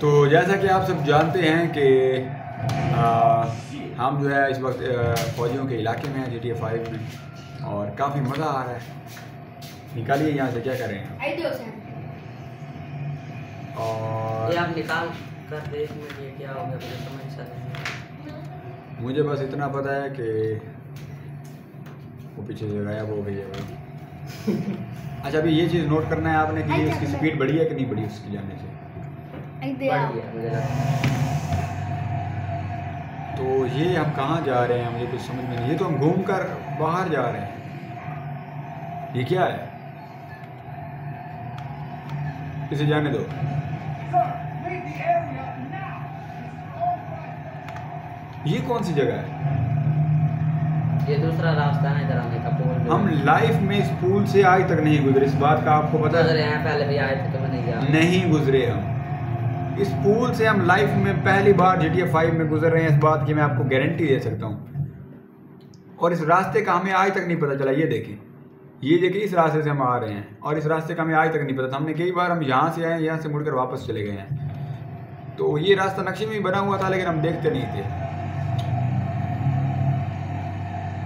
تو جیسا کہ آپ سب جانتے ہیں کہ ہم جو ہے اس وقت فوجیوں کے علاقے میں ہیں جی ٹی اے فائیو میں۔ اور کافی مزہ آ رہا ہے۔ نکالیے یہاں سے کیا کریں اور مجھے بس اتنا پتا ہے کہ وہ پیچھے سے غائب ہو گئی ہے۔ بھائی اچھا ابھی یہ چیز نوٹ کرنا ہے آپ نے کہ اس کی سپیڈ بڑھی ہے کہ نہیں بڑھی اس کی جانے سے؟ تو یہ ہم کہاں جا رہے ہیں؟ مجھے کچھ سمجھ میں نہیں یہ تو ہم گھوم کر باہر جا رہے ہیں۔ یہ کیا ہے؟ اسے جانے دو۔ یہ کون سی جگہ ہے؟ یہ دوسرا راستہ ہے ادھر آنے کا پول ہم لائف میں اس پول سے آج تک نہیں گزرے اس بات کا آپ کو پتا گزرے ہیں پہلے بھی آئے تھے تو میں نہیں نہیں گزرے ہم۔ اس پول سے ہم لائف میں پہلی بار جی ٹی اے فائیو میں گزر رہے ہیں اس بات کی میں آپ کو گارنٹی دے سکتا ہوں۔ اور اس راستے کا ہمیں آج تک نہیں پتا چلا یہ دیکھیں۔ یہ دیکھیں اس راستے سے ہم آ رہے ہیں۔ اور اس راستے کا ہمیں آج تک نہیں پتا تھا ہم نے کئی بار ہم یہاں سے آئے ہیں یہاں سے مڑ کر واپس چلے گئے ہیں۔ تو یہ راستہ نقشے میں بھی بنا ہوا تھا لیکن ہم دیکھتے نہیں تھے۔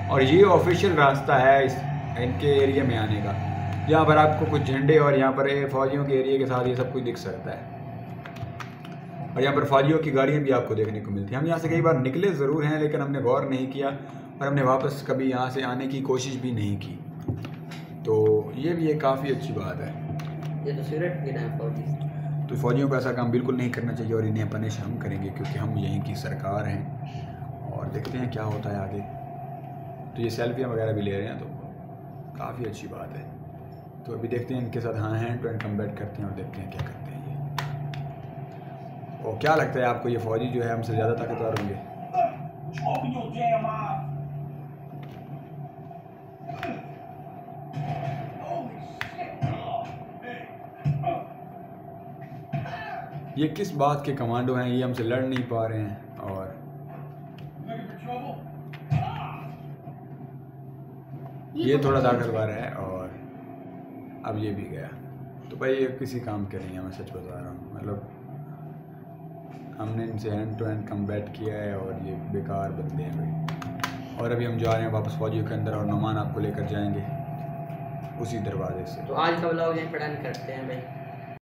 اور یہ آفیشیل راستہ ہے اس ان کے ایریا میں آنے کا۔ یہاں پر آپ کو کچھ جھنڈے اور یہاں پر فوجیوں کے ایریا کے ساتھ یہ سب کچھ دکھ سکتا ہے۔ اور یہاں پر فوجیوں کی گاڑیاں بھی آپ کو دیکھنے کو ملتی ہیں۔ ہم یہاں سے کئی بار نکلے ضرور ہیں لیکن ہم نے غور نہیں کیا اور ہم نے واپس کبھی یہاں سے آنے کی کوشش بھی نہیں کی۔ تو یہ بھی ایک کافی اچھی بات ہے۔ یہ تو تو فوجیوں کا ایسا کام بالکل نہیں کرنا چاہیے اور انہیں پنش ہم کریں گے کیونکہ ہم یہیں کی سرکار ہیں۔ اور دیکھتے ہیں کیا ہوتا ہے آگے۔ تو یہ سیلفیاں وغیرہ بھی لے رہے ہیں تو کافی اچھی بات ہے۔ تو ابھی دیکھتے ہیں ان کے ساتھ ہاں ہینڈ ٹو ہینڈ کمپیٹ کرتے ہیں اور دیکھتے ہیں کیا کرتے ہیں یہ۔ اور کیا لگتا ہے آپ کو یہ فوجی جو ہے ہم سے زیادہ طاقتور ہوں گے؟ یہ کس بات کے کمانڈو ہیں؟ یہ ہم سے لڑ نہیں پا رہے ہیں اور یہ تھوڑا طاقتور ہے اور اب یہ بھی گیا۔ تو بھائی یہ کسی کام کے نہیں ہے میں سچ بتا رہا ہوں۔ مطلب ہم نے ان سے hand to hand combat کیا ہے اور یہ بیکار بندے ہیں بھائی۔ اور ابھی ہم جا رہے ہیں واپس فوجیوں کے اندر اور نعمان آپ کو لے کر جائیں گے اسی دروازے سے۔ تو آج کا بلاگ یہیں پڑھن کرتے ہیں بھائی۔